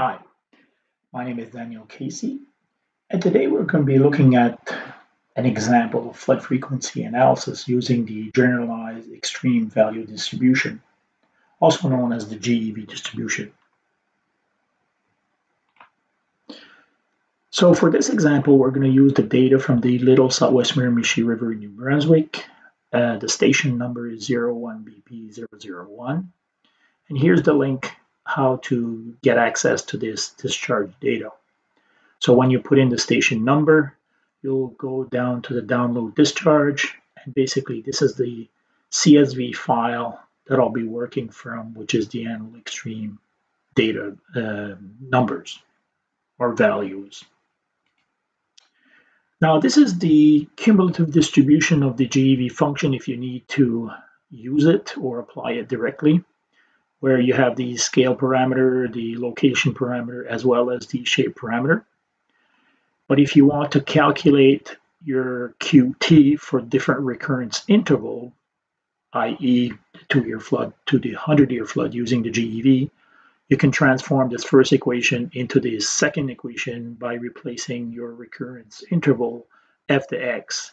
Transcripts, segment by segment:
Hi, my name is Daniel Caissie, and today we're going to be looking at an example of flood frequency analysis using the generalized extreme value distribution, also known as the GEV distribution. So for this example, we're going to use the data from the Little Southwest Miramichi River in New Brunswick. Uh, the station number is 01BP001. And here's the link how to get access to this discharge data. So when you put in the station number, you'll go down to the download discharge. And basically this is the CSV file that I'll be working from, which is the annual extreme data uh, numbers or values. Now this is the cumulative distribution of the GEV function if you need to use it or apply it directly where you have the scale parameter, the location parameter, as well as the shape parameter. But if you want to calculate your QT for different recurrence interval, i.e. the two-year flood to the 100-year flood using the GEV, you can transform this first equation into the second equation by replacing your recurrence interval f to x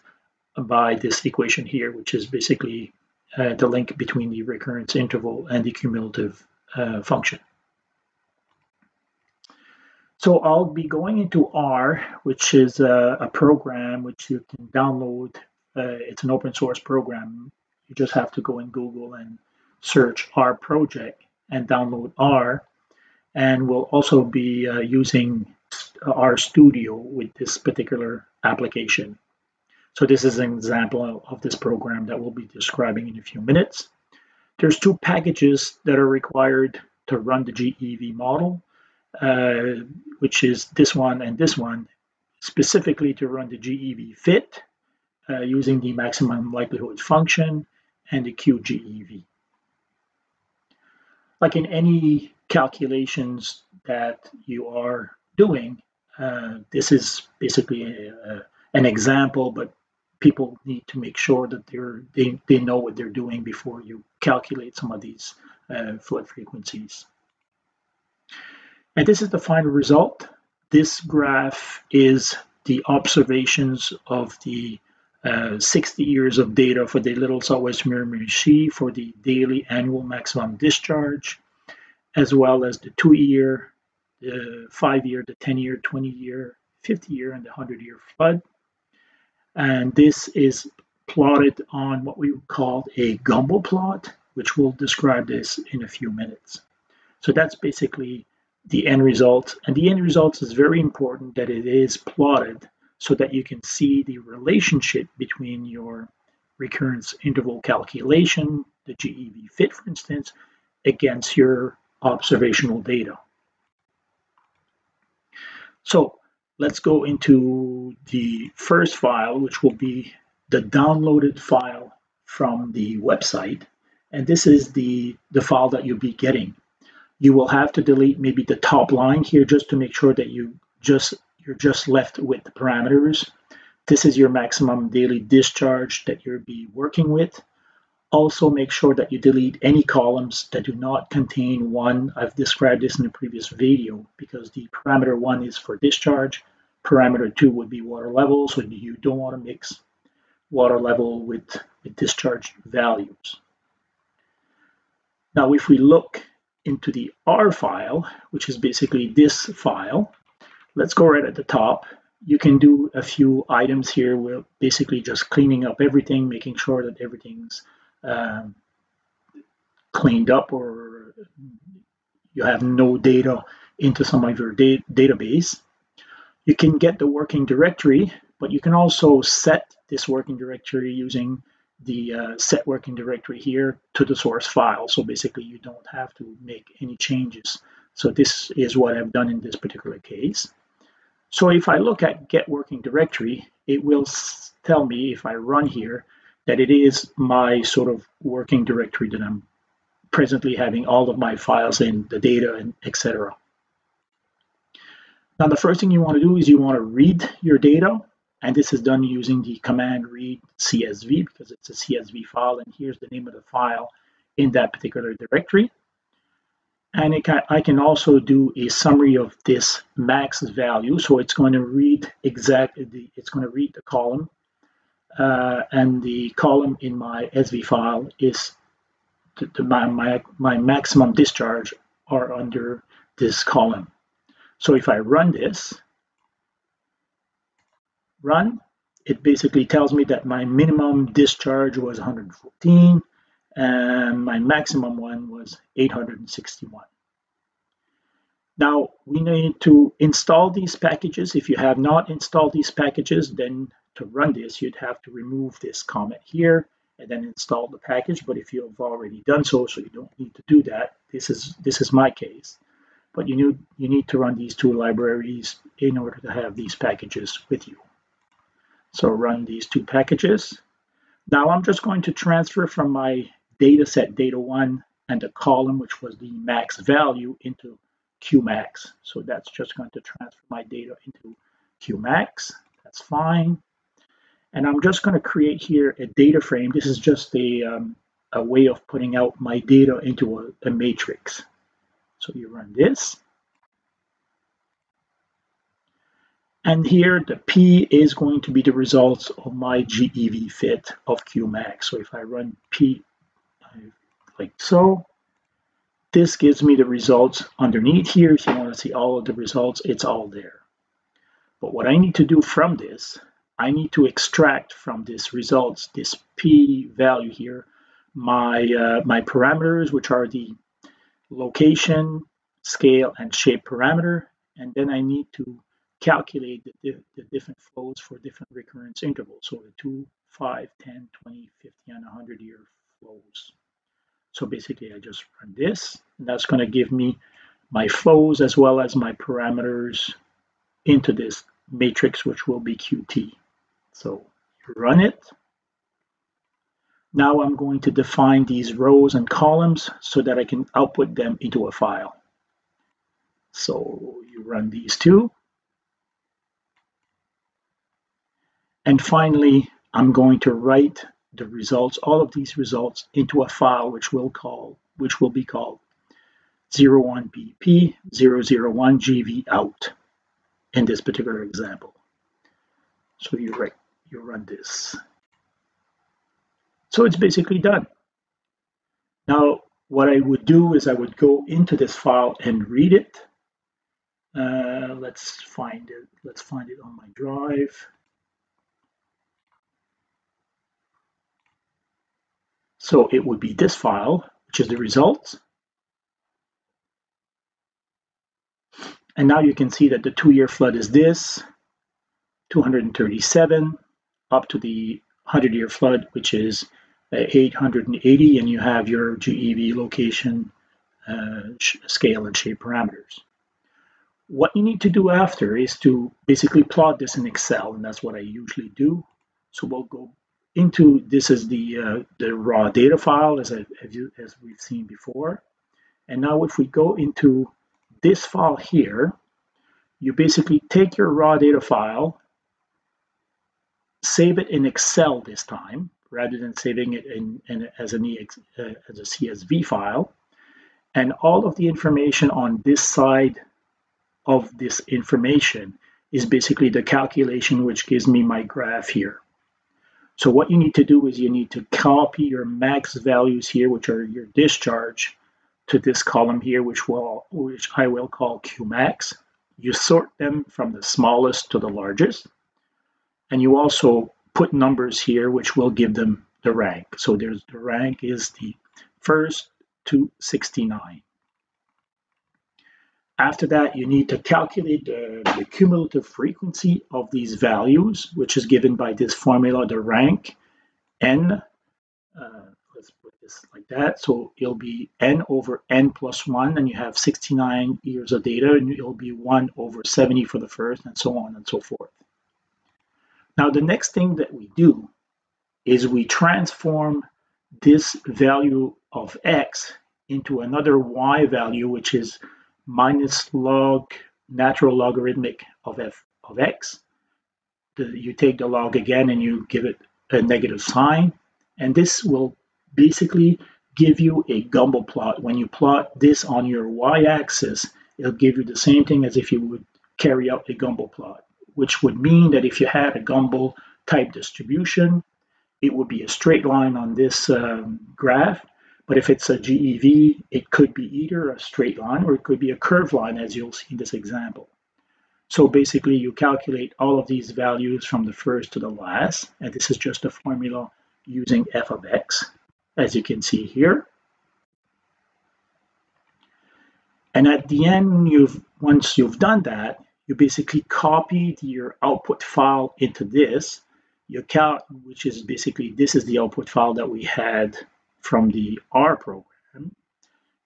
by this equation here, which is basically uh, the link between the recurrence interval and the cumulative uh, function. So I'll be going into R, which is a, a program which you can download. Uh, it's an open source program. You just have to go in Google and search R project and download R. And we'll also be uh, using R Studio with this particular application. So this is an example of this program that we'll be describing in a few minutes. There's two packages that are required to run the GEV model, uh, which is this one and this one, specifically to run the GEV fit uh, using the maximum likelihood function and the QGEV. Like in any calculations that you are doing, uh, this is basically a, a, an example, but people need to make sure that they're they, they know what they're doing before you calculate some of these uh, flood frequencies. And this is the final result. This graph is the observations of the uh, 60 years of data for the Little Southwest Miramichi for the daily annual maximum discharge, as well as the two-year, the five-year, the 10-year, 20-year, 50-year, and the 100-year flood. And this is plotted on what we call a Gumbel plot, which we'll describe this in a few minutes. So that's basically the end result. And the end result is very important that it is plotted so that you can see the relationship between your recurrence interval calculation, the GEV fit, for instance, against your observational data. So let's go into the first file, which will be the downloaded file from the website. And this is the, the file that you'll be getting. You will have to delete maybe the top line here just to make sure that you just you're just left with the parameters. This is your maximum daily discharge that you'll be working with. Also make sure that you delete any columns that do not contain one. I've described this in a previous video because the parameter one is for discharge. Parameter two would be water level, so you don't want to mix water level with, with discharge values. Now, if we look into the R file, which is basically this file, let's go right at the top. You can do a few items here. We're basically just cleaning up everything, making sure that everything's um, cleaned up or you have no data into some of your da database. You can get the working directory, but you can also set this working directory using the uh, set working directory here to the source file. So basically you don't have to make any changes. So this is what I've done in this particular case. So if I look at get working directory, it will tell me if I run here that it is my sort of working directory that I'm presently having all of my files in, the data, and etc. Now the first thing you want to do is you want to read your data, and this is done using the command read CSV because it's a CSV file, and here's the name of the file in that particular directory. And can, I can also do a summary of this max value. So it's going to read exactly, the, it's going to read the column. Uh, and the column in my SV file is the, the, my, my, my maximum discharge are under this column. So if I run this, run, it basically tells me that my minimum discharge was 114 and my maximum one was 861. Now we need to install these packages. If you have not installed these packages, then to run this, you'd have to remove this comment here and then install the package. But if you have already done so, so you don't need to do that, this is this is my case. But you need you need to run these two libraries in order to have these packages with you. So run these two packages. Now I'm just going to transfer from my data set data one and the column, which was the max value into Qmax. So that's just going to transfer my data into Qmax. That's fine. And I'm just going to create here a data frame. This is just a, um, a way of putting out my data into a, a matrix. So you run this. And here the P is going to be the results of my GEV fit of Qmax. So if I run P like so, this gives me the results underneath here. If you want to see all of the results, it's all there. But what I need to do from this, I need to extract from this results, this P value here, my, uh, my parameters, which are the location, scale, and shape parameter. And then I need to calculate the, the, the, different flows for different recurrence intervals. So the 2, 5, 10, 20, 50, and 100 year flows. So basically I just run this, and that's going to give me my flows as well as my parameters into this matrix, which will be Qt. So run it. Now I'm going to define these rows and columns so that I can output them into a file. So you run these two. And finally, I'm going to write the results, all of these results, into a file which will call, which will be called 01BP 001GV out in this particular example. So you write, you run this. So it's basically done. Now, what I would do is I would go into this file and read it. Uh, let's find it. Let's find it on my drive. So it would be this file, which is the results. And now you can see that the two-year flood is this, 237, up to the 100-year flood, which is 880, and you have your GEV location, uh, scale, and shape parameters. What you need to do after is to basically plot this in Excel, and that's what I usually do. So we'll go into this is the uh, the raw data file as, I, as we've seen before. And now if we go into this file here, you basically take your raw data file, save it in Excel this time, rather than saving it in, in as, an EX, uh, as a CSV file. And all of the information on this side of this information is basically the calculation which gives me my graph here. So what you need to do is you need to copy your max values here, which are your discharge, to this column here, which will which I will call Qmax. You sort them from the smallest to the largest, and you also put numbers here, which will give them the rank. So there's the rank is the first to 69. After that, you need to calculate the, the, cumulative frequency of these values, which is given by this formula, the rank n. Uh, let's put this like that. So it'll be n over n plus 1, and you have 69 years of data, and it'll be 1 over 70 for the first, and so on and so forth. Now, the next thing that we do is we transform this value of x into another y value, which is minus log natural logarithmic of f of x. The, you take the log again and you give it a negative sign. And this will basically give you a Gumbel plot. When you plot this on your y-axis, it'll give you the same thing as if you would carry out a Gumbel plot, which would mean that if you had a Gumbel type distribution, it would be a straight line on this um, graph. But if it's a GEV, it could be either a straight line or it could be a curved line, as you'll see in this example. So basically, you calculate all of these values from the first to the last, and this is just a formula using f of x, as you can see here. And at the end, you've once you've done that, you basically copied your output file into this, your count, which is basically this is the output file that we had from the R program.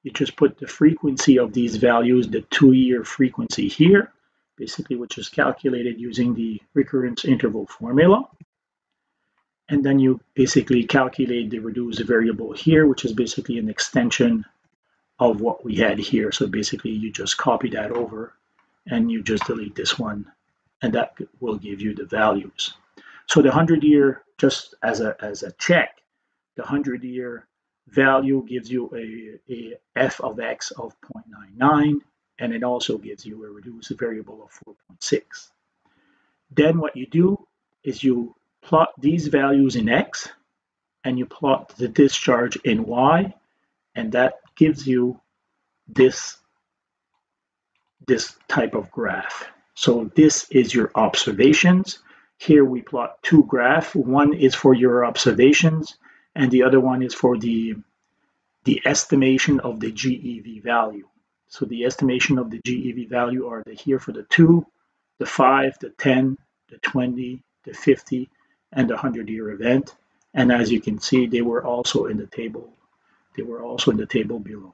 You just put the frequency of these values, the two-year frequency here, basically which is calculated using the recurrence interval formula. And then you basically calculate the reduced variable here, which is basically an extension of what we had here. So basically you just copy that over and you just delete this one and that will give you the values. So the 100 year, just as a, as a check, the 100 year value gives you a, a f of x of 0.99 and it also gives you a reduced variable of 4.6. Then what you do is you plot these values in x and you plot the discharge in y and that gives you this this type of graph. So this is your observations. Here we plot two graphs. One is for your observations and the other one is for the the estimation of the GEV value. So the estimation of the GEV value are the here for the 2, the 5, the 10, the 20, the 50, and the 100-year event. And as you can see, they were also in the table. They were also in the table below.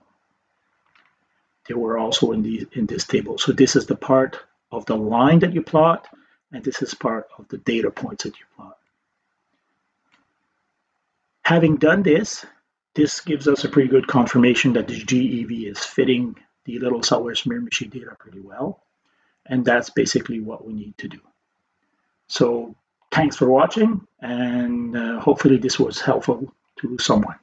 They were also in, the, in this table. So this is the part of the line that you plot, and this is part of the data points that you plot. Having done this, this gives us a pretty good confirmation that the GEV is fitting the little Southwest Miramichi data pretty well. And that's basically what we need to do. So thanks for watching, and uh, hopefully this was helpful to someone.